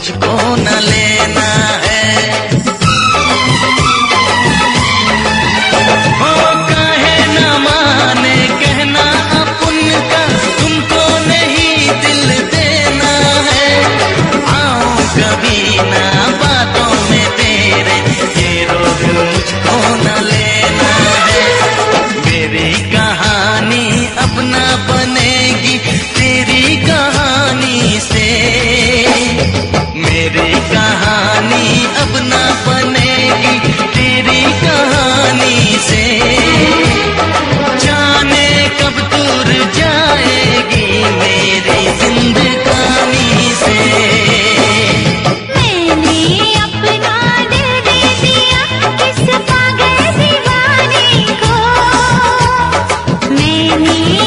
मुझको न लेना है। ओ कहे न माने, कहना अपन का, तुमको नहीं दिल देना है। आओ कभी ना ನೀ